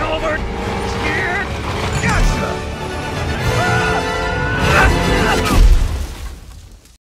Albert!